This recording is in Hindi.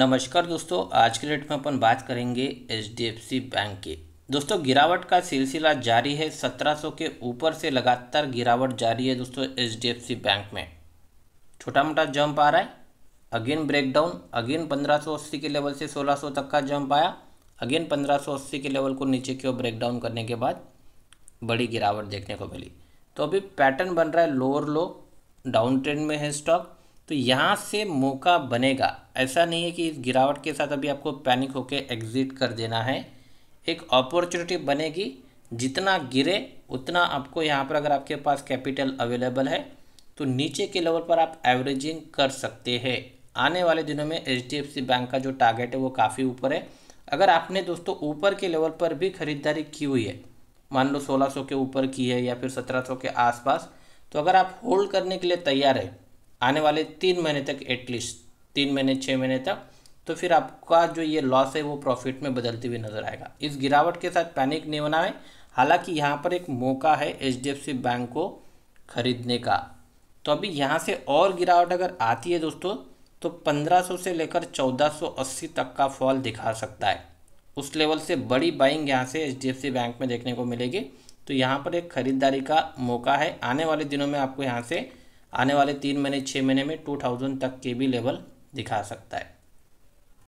नमस्कार दोस्तों, आज के डेट में अपन बात करेंगे एच बैंक की। दोस्तों, गिरावट का सिलसिला जारी है 1700 के ऊपर से लगातार गिरावट जारी है दोस्तों एच बैंक में। छोटा मोटा जंप आ रहा है, अगेन ब्रेकडाउन अगेन 1580 के लेवल से 1600 तक का जंप आया, अगेन 1580 के लेवल को नीचे की ओर ब्रेकडाउन करने के बाद बड़ी गिरावट देखने को मिली। तो अभी पैटर्न बन रहा है लोअर लो डाउन ट्रेंड में है स्टॉक तो यहाँ से मौका बनेगा। ऐसा नहीं है कि इस गिरावट के साथ अभी आपको पैनिक होकर एग्ज़िट कर देना है। एक अपॉर्चुनिटी बनेगी। जितना गिरे, उतना आपको यहाँ पर अगर आपके पास कैपिटल अवेलेबल है तो नीचे के लेवल पर आप एवरेजिंग कर सकते हैं। आने वाले दिनों में एचडीएफसी बैंक का जो टारगेट है, वो काफ़ी ऊपर है। अगर आपने दोस्तों ऊपर के लेवल पर भी खरीदारी की हुई है, मान लो 1600 के ऊपर की है या फिर 1700 के आसपास तो अगर आप होल्ड करने के लिए तैयार है आने वाले तीन महीने तक एटलीस्ट तीन महीने छः महीने तक तो फिर आपका जो ये लॉस है, वो प्रॉफिट में बदलती हुई नज़र आएगा। इस गिरावट के साथ पैनिक नहीं बना है हालाँकि यहाँ पर एक मौका है एचडीएफसी बैंक को खरीदने का। तो अभी यहाँ से और गिरावट अगर आती है दोस्तों तो 1500 से लेकर 1480 तक का फॉल दिखा सकता है। उस लेवल से बड़ी बाइंग यहाँ से एचडीएफसी बैंक में देखने को मिलेगी। तो यहाँ पर एक ख़रीदारी का मौका है। आने वाले दिनों में आपको यहाँ से आने वाले तीन महीने छः महीने में टू थाउज़ेंड तक के भी लेवल दिखा सकता है।